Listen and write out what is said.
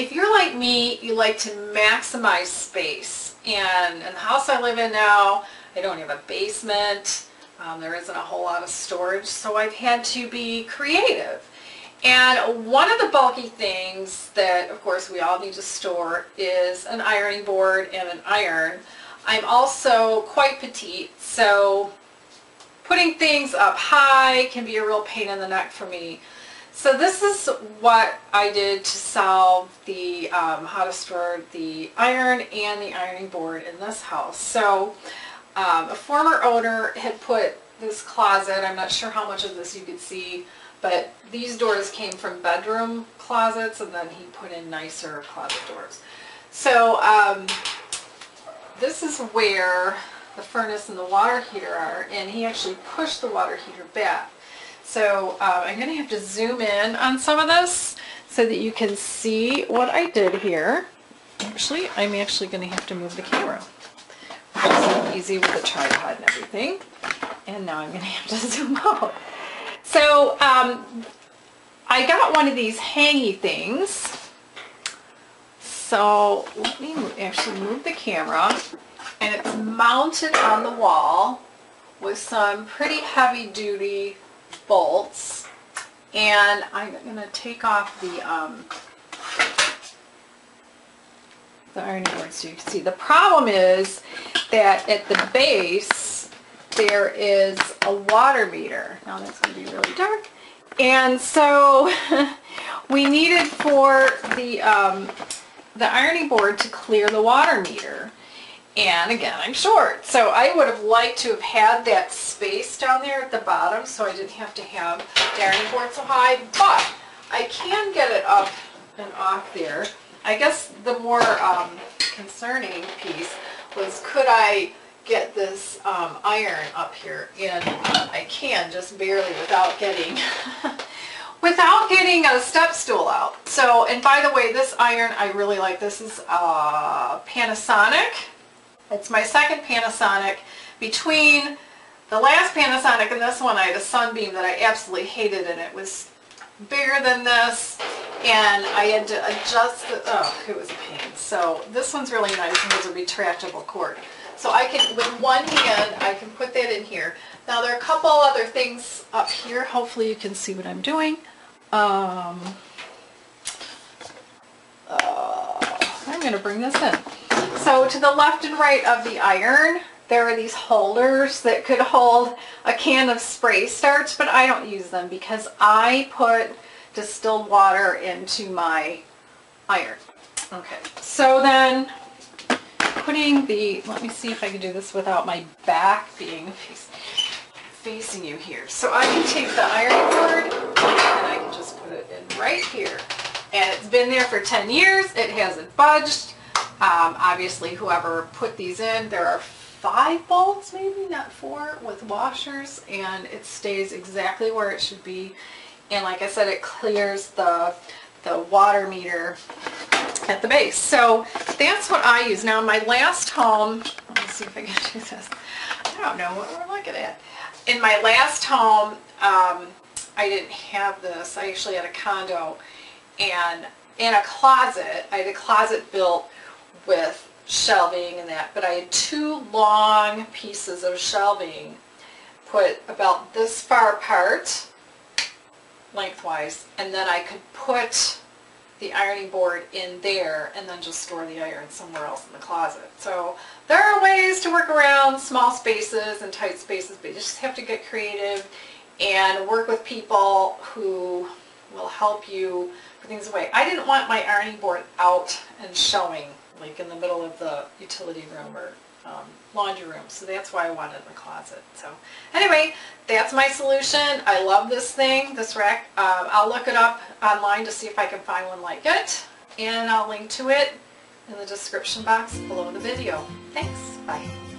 if you're like me, you like to maximize space. And in the house I live in now, I don't have a basement. Um, there isn't a whole lot of storage, so I've had to be creative. And one of the bulky things that, of course, we all need to store is an ironing board and an iron. I'm also quite petite, so putting things up high can be a real pain in the neck for me. So this is what I did to solve the um, how to store the iron and the ironing board in this house. So um, a former owner had put this closet, I'm not sure how much of this you could see, but these doors came from bedroom closets and then he put in nicer closet doors. So um, this is where the furnace and the water heater are and he actually pushed the water heater back. So uh, I'm going to have to zoom in on some of this so that you can see what I did here. Actually, I'm actually going to have to move the camera. It's easy with the tripod and everything. And now I'm going to have to zoom out. So um, I got one of these hangy things. So let me actually move the camera. And it's mounted on the wall with some pretty heavy duty bolts. And I'm going to take off the um, the ironing board so you can see. The problem is that at the base there is a water meter. Now that's going to be really dark. And so we needed for the, um, the ironing board to clear the water meter. And again, I'm short. So I would have liked to have had that space down there at the bottom so I didn't have to have the ironing board so high. But I can get it up and off there. I guess the more um, concerning piece was could I get this um, iron up here and I can just barely without getting without getting a step stool out. So and by the way this iron I really like this is uh, Panasonic. It's my second Panasonic. Between the last Panasonic and this one I had a Sunbeam that I absolutely hated and it was bigger than this and I had to adjust the, oh, it was a pain. So this one's really nice and has a retractable cord. So I can, with one hand, I can put that in here. Now there are a couple other things up here. Hopefully you can see what I'm doing. Um, uh, I'm going to bring this in. So to the left and right of the iron, there are these holders that could hold a can of spray starch, but I don't use them because I put distilled water into my iron. Okay, so then putting the, let me see if I can do this without my back being facing you here. So I can take the iron board and I can just put it in right here. And it's been there for 10 years. It hasn't budged. Um, obviously, whoever put these in, there are five bolts maybe, not four, with washers. And it stays exactly where it should be. And like I said it clears the the water meter at the base. So that's what I use. Now my last home let me see if I can do this. I don't know what we're looking at. In my last home um, I didn't have this. I actually had a condo and in a closet. I had a closet built with shelving and that but I had two long pieces of shelving put about this far apart lengthwise and then I could put the ironing board in there and then just store the iron somewhere else in the closet. So there are ways to work around small spaces and tight spaces, but you just have to get creative and work with people who will help you put things away. I didn't want my ironing board out and showing like in the middle of the utility room or um, laundry room. So that's why I wanted the closet. So anyway, that's my solution. I love this thing, this rack. Um, I'll look it up online to see if I can find one like it. And I'll link to it in the description box below the video. Thanks. Bye.